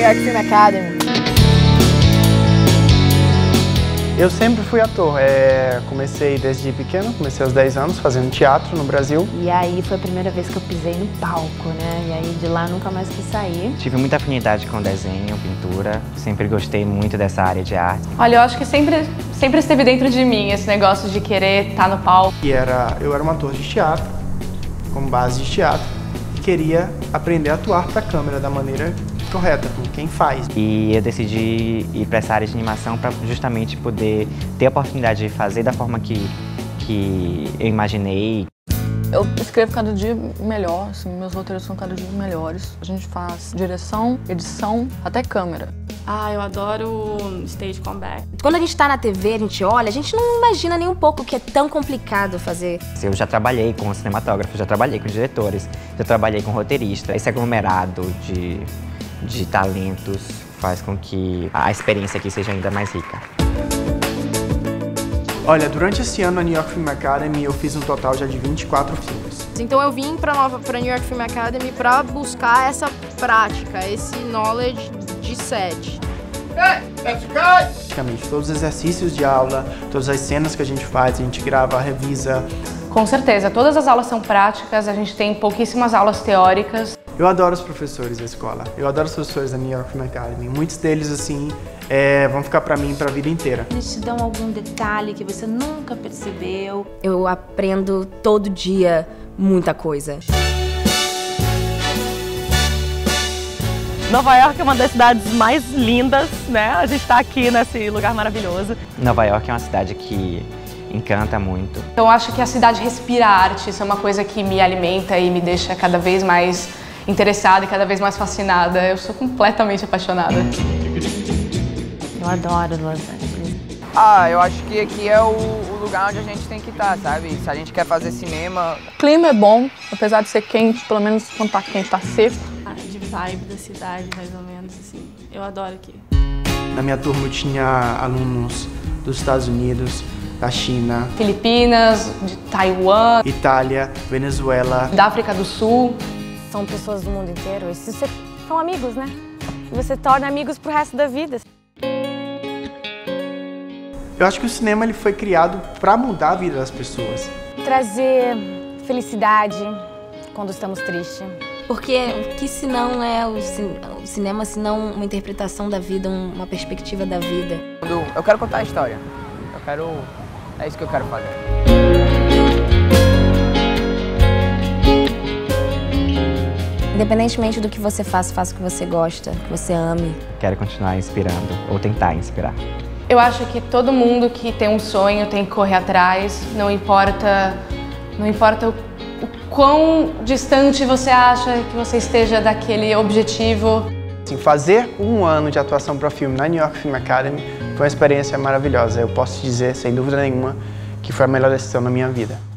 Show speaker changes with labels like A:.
A: New York Film Academy.
B: Eu sempre fui ator. É, comecei desde pequeno, comecei aos 10 anos fazendo teatro no Brasil.
C: E aí foi a primeira vez que eu pisei no palco, né? E aí de lá nunca mais quis sair.
D: Tive muita afinidade com desenho, pintura. Sempre gostei muito dessa área de arte.
E: Olha, eu acho que sempre, sempre esteve dentro de mim esse negócio de querer estar no palco.
B: E era, eu era um ator de teatro, com base de teatro, e queria aprender a atuar para a câmera da maneira correta, com quem faz.
D: E eu decidi ir para essa área de animação para justamente poder ter a oportunidade de fazer da forma que, que eu imaginei.
F: Eu escrevo cada dia melhor, assim, meus roteiros são cada dia melhores. A gente faz direção, edição, até câmera.
E: Ah, eu adoro stage comeback.
C: Quando a gente tá na TV, a gente olha, a gente não imagina nem um pouco que é tão complicado fazer.
D: Eu já trabalhei com cinematógrafo, já trabalhei com diretores, já trabalhei com roteirista. Esse aglomerado de de talentos faz com que a experiência aqui seja ainda mais rica.
B: Olha, durante esse ano na New York Film Academy eu fiz um total já de 24 filmes.
A: Então eu vim para nova para New York Film Academy para buscar essa prática, esse knowledge de set.
B: Praticamente todos os exercícios de aula, todas as cenas que a gente faz, a gente grava, revisa.
E: Com certeza, todas as aulas são práticas, a gente tem pouquíssimas aulas teóricas.
B: Eu adoro os professores da escola. Eu adoro os professores da New York Film Academy. Muitos deles, assim, é, vão ficar para mim para a vida inteira.
C: Eles te dão algum detalhe que você nunca percebeu. Eu aprendo todo dia muita coisa.
G: Nova York é uma das cidades mais lindas, né? A gente está aqui nesse lugar maravilhoso.
D: Nova York é uma cidade que encanta muito.
E: Eu acho que a cidade respira arte, isso é uma coisa que me alimenta e me deixa cada vez mais interessada e cada vez mais fascinada. Eu sou completamente apaixonada.
C: Eu adoro Los Angeles.
H: Ah, eu acho que aqui é o, o lugar onde a gente tem que estar, tá, sabe? Se a gente quer fazer cinema...
F: O clima é bom, apesar de ser quente, pelo menos quando tá quente, tá seco.
E: Ah, de vibe da cidade, mais ou menos, assim. Eu adoro aqui.
B: Na minha turma eu tinha alunos dos Estados Unidos, da China,
E: Filipinas, de Taiwan,
B: Itália, Venezuela,
E: da África do Sul
C: são pessoas do mundo inteiro. Esses são amigos, né? E você torna amigos pro resto da vida.
B: Eu acho que o cinema ele foi criado para mudar a vida das pessoas.
C: Trazer felicidade quando estamos tristes. Porque o que se não é o, cinema, se não uma interpretação da vida, uma perspectiva da vida?
H: Eu quero contar a história. Eu quero... É isso que eu quero fazer.
C: Independentemente do que você faça, faça o que você gosta, que você ame.
D: Quero continuar inspirando, ou tentar inspirar.
E: Eu acho que todo mundo que tem um sonho tem que correr atrás, não importa, não importa o, o quão distante você acha que você esteja daquele objetivo.
B: Assim, fazer um ano de atuação para filme na New York Film Academy foi uma experiência maravilhosa. Eu posso dizer, sem dúvida nenhuma, que foi a melhor decisão na minha vida.